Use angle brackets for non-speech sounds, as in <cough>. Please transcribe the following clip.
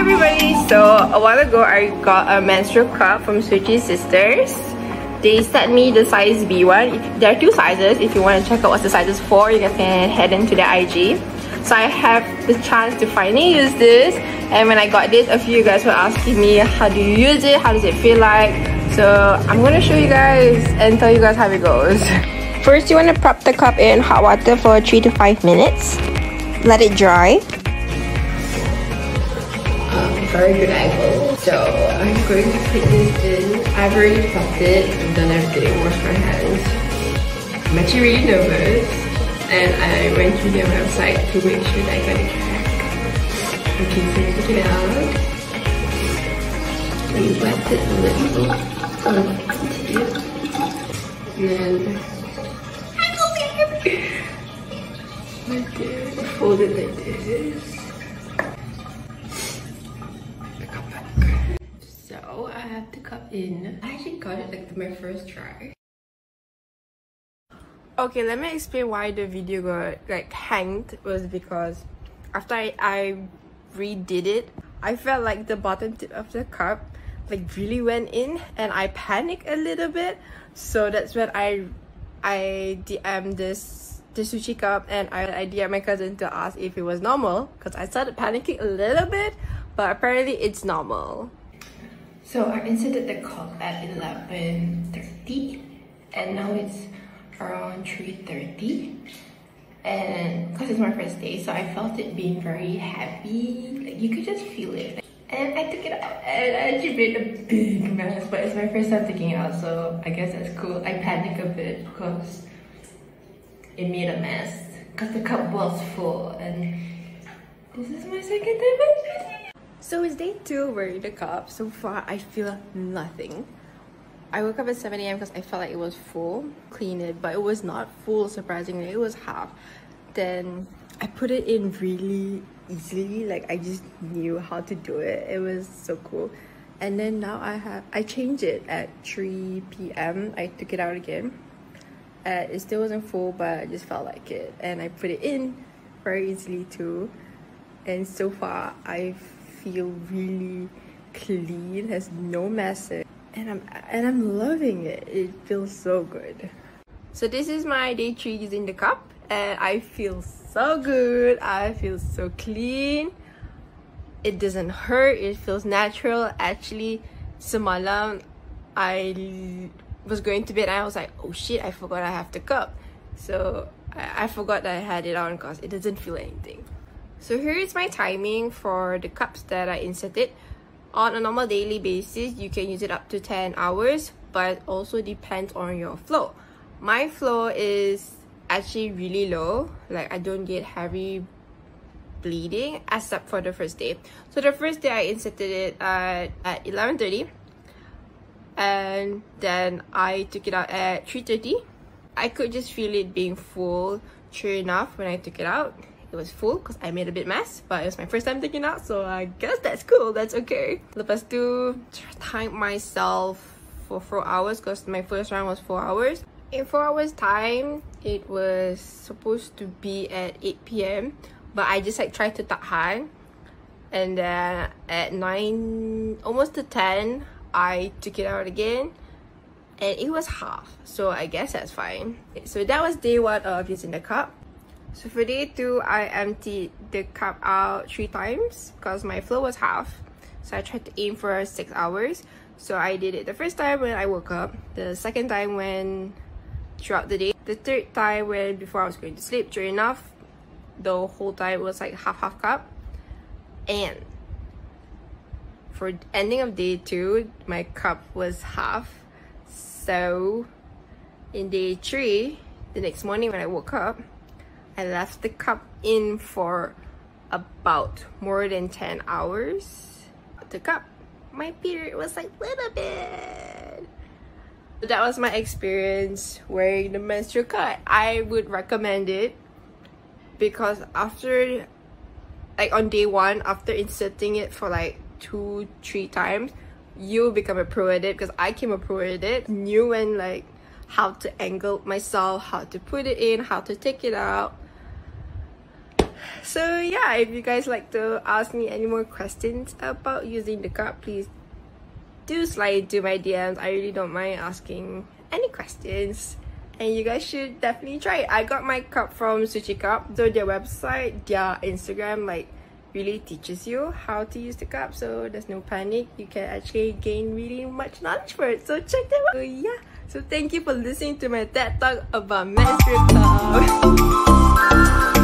everybody! So a while ago I got a menstrual cup from Suci Sisters. They sent me the size B1. If, there are two sizes. If you want to check out what the sizes for, you guys can head into their IG. So I have the chance to finally use this. And when I got this, a few you guys were asking me how do you use it? How does it feel like? So I'm gonna show you guys and tell you guys how it goes. <laughs> First, you want to prep the cup in hot water for 3 to 5 minutes. Let it dry very good angle. So I'm going to put this in. I've already popped it, I've done everything, washed my hands. I'm actually really nervous and I went to their website to make sure that I got it correct. Okay, so take it out. We wet it a little oh, bit. And then <laughs> like this, fold it like this. Have to cup in. I actually got it like my first try. Okay, let me explain why the video got like hanged was because after I, I redid it, I felt like the bottom tip of the cup like really went in and I panicked a little bit. So that's when I I DM this the Suci Cup and I, I DM my cousin to ask if it was normal because I started panicking a little bit but apparently it's normal. So I inserted the cup at 11.30 and now it's around 3.30 and because it's my first day so I felt it being very heavy. Like you could just feel it. And I took it out and I actually made a big mess but it's my first time taking it out so I guess that's cool. I panicked a bit because it made a mess because the cup was full and this is my second time so it's day two wearing the cup. So far, I feel nothing. I woke up at 7 a.m. because I felt like it was full, clean it, but it was not full, surprisingly. It was half. Then I put it in really easily. Like I just knew how to do it. It was so cool. And then now I have, I changed it at 3 p.m. I took it out again. Uh, it still wasn't full, but I just felt like it. And I put it in very easily too. And so far, I've feel really clean, has no messes, and I'm and I'm loving it. It feels so good. So this is my day three using the cup, and I feel so good. I feel so clean. It doesn't hurt. It feels natural. Actually, semalam I was going to bed and I was like, oh shit, I forgot I have the cup. So I, I forgot that I had it on because it doesn't feel anything. So here is my timing for the cups that I inserted. On a normal daily basis, you can use it up to 10 hours, but also depends on your flow. My flow is actually really low, like I don't get heavy bleeding except for the first day. So the first day I inserted it at, at 11.30 and then I took it out at 3.30. I could just feel it being full, true enough, when I took it out it was full because I made a bit mess but it was my first time taking out so I guess that's cool that's okay. Lepas tu time myself for 4 hours because my first round was 4 hours. In 4 hours time it was supposed to be at 8 p.m but I just like tried to tahan and then at 9 almost to 10 I took it out again and it was half so I guess that's fine. So that was day one of using the cup so for day two, I emptied the cup out three times because my flow was half. So I tried to aim for six hours. So I did it the first time when I woke up, the second time when throughout the day, the third time when before I was going to sleep. True enough, the whole time was like half half cup. And for ending of day two, my cup was half. So in day three, the next morning when I woke up, I left the cup in for about more than 10 hours. The cup, my period was like little bit. So That was my experience wearing the menstrual cup. I would recommend it because after, like on day one, after inserting it for like two, three times, you become a pro at it because I came a pro at it. Knew when like how to angle myself, how to put it in, how to take it out. So yeah if you guys like to ask me any more questions about using the cup please do slide into my DMs I really don't mind asking any questions. And you guys should definitely try it. I got my cup from Suci Cup. So their website their Instagram like really teaches you how to use the cup. So there's no panic. You can actually gain really much knowledge for it. So check them out. So yeah so thank you for listening to my TED Talk about menstrual <laughs> cup